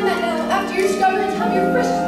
moment now after your struggling have your first.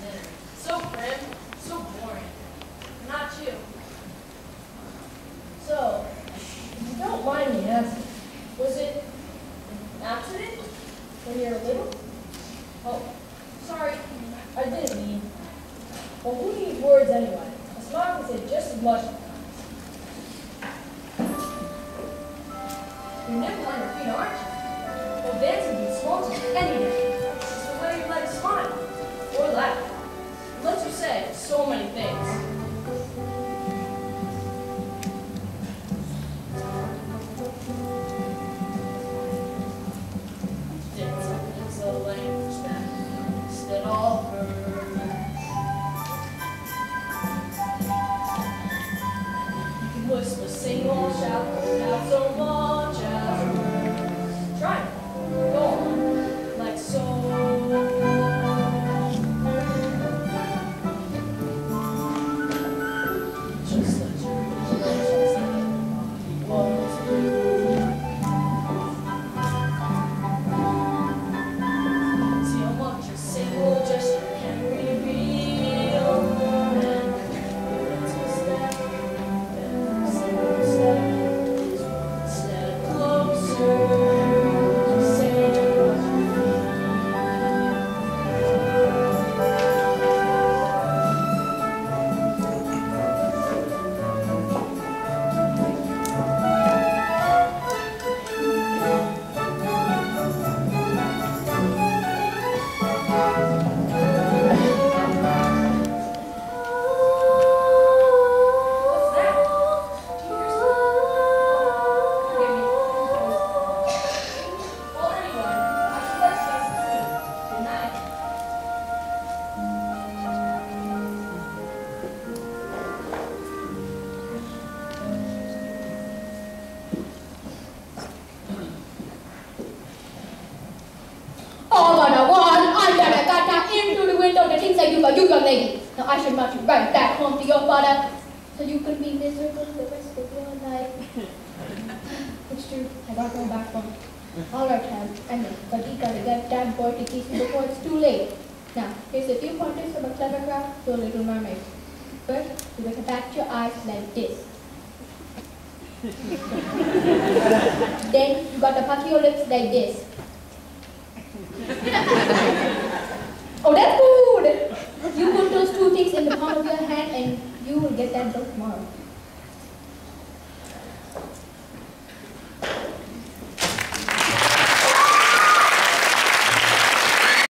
dinner. So grim, so boring. Not you. So, you don't mind me asking, was it an accident when you were little? Oh, sorry, I didn't mean. Well, who needs words anyway? A smile can say just as much. You're nimble on your feet, aren't you? Well, dancing can be small to any day. the way you like a smile, or laugh. It lets you say so many things. Whisper, sing, or shout, so much the window, the things I do for you, young lady. Now I should march you right back home to your father, so you can be miserable the rest of your life. it's true, I gotta go back home. All right, Ham, I know, but you gotta get that boy to kiss me before it's too late. Now, here's a few pointers from a clever craft to a little mermaid. First, you gotta bat your eyes like this. then, you gotta pucker your lips like this. that's